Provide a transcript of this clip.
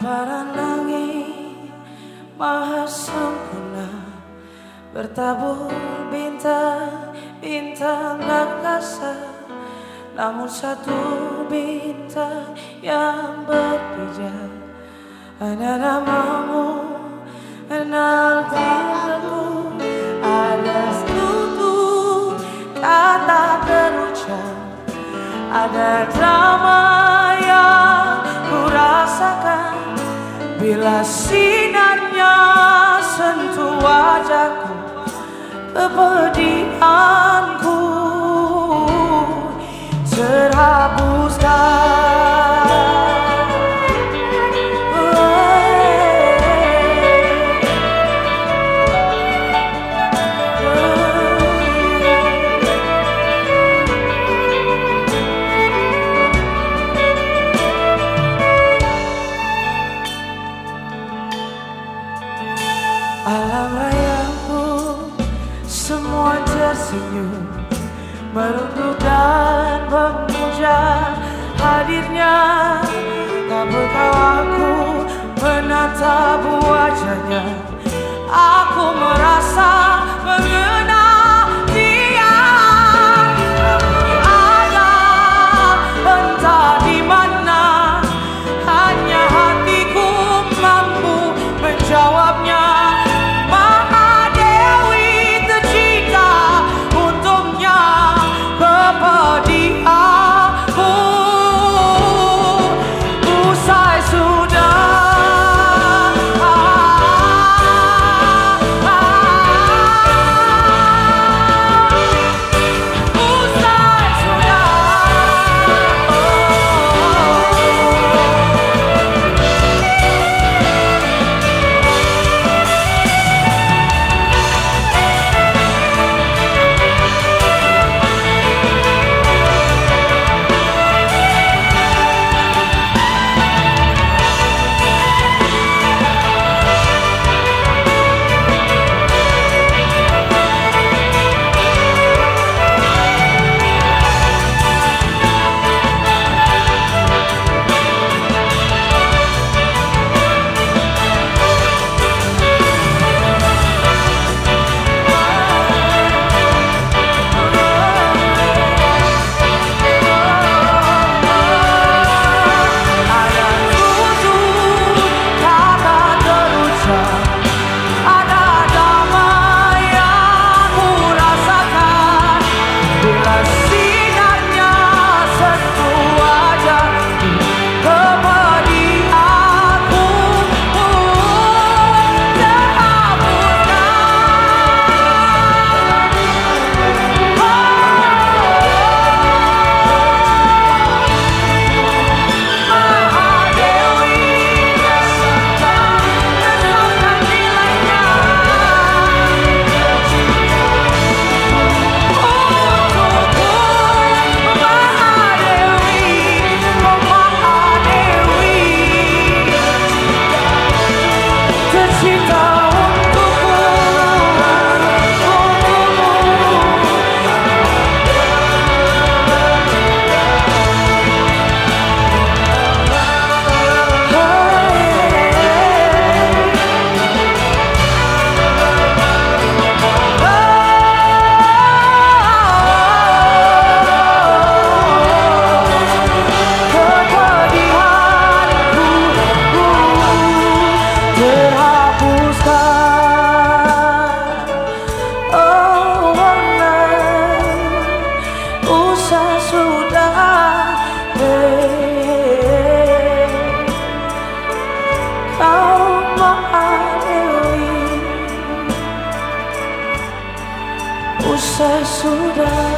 hamparan langit Maha sempurna Bertabur bintang-bintang angkasa. Namun satu bintang yang berpijak Ada namamu, kenal diriku. Ada sekutu, kata terucap Ada drama Bila sinarnya sentuh wajahku Kepedihanku terhapuskan Alam rayaku semua tersenyum. Merunduk dan memuja hadirnya. Tak tahu aku menatap wajahnya. Aku merasa she does. 阻挡。